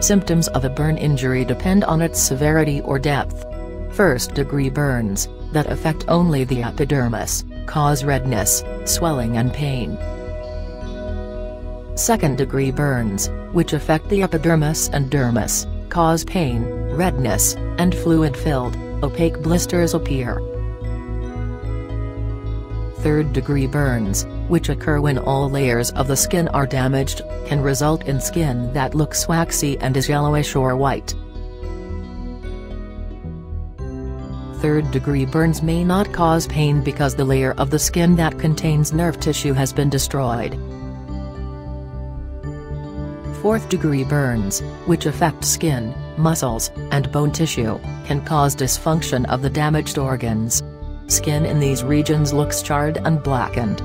Symptoms of a burn injury depend on its severity or depth. First-degree burns, that affect only the epidermis, cause redness, swelling and pain. Second-degree burns, which affect the epidermis and dermis, cause pain, redness, and fluid-filled, opaque blisters appear. Third-degree burns, which occur when all layers of the skin are damaged, can result in skin that looks waxy and is yellowish or white. Third-degree burns may not cause pain because the layer of the skin that contains nerve tissue has been destroyed. Fourth-degree burns, which affect skin, muscles, and bone tissue, can cause dysfunction of the damaged organs. Skin in these regions looks charred and blackened.